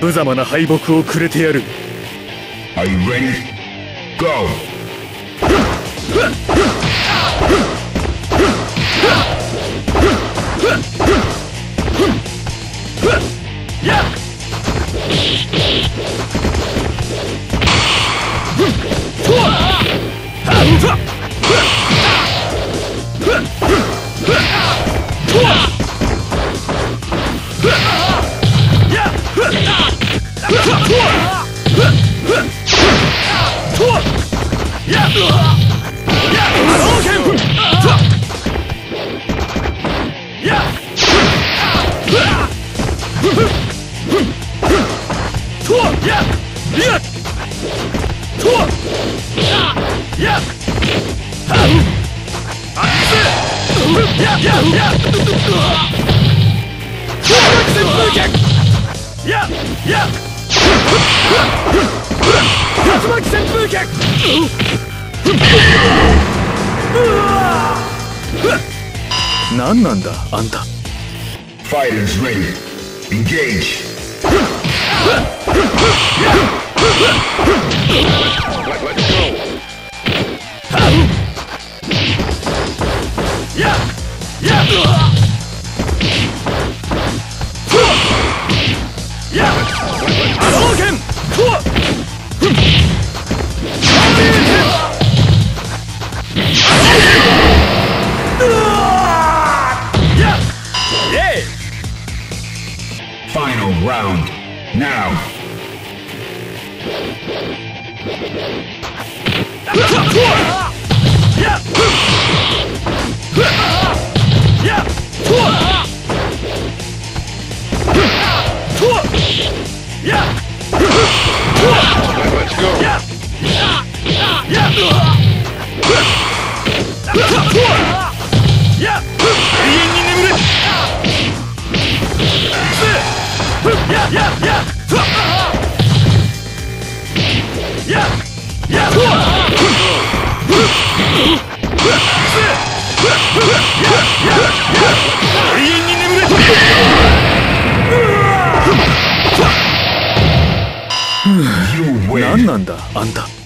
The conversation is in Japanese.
無様な敗北をくれてやる Are you ready? Go! Yeah! 何なんだあんた Fighters ready. Engage. Final Round. Now. 何なんだあんた。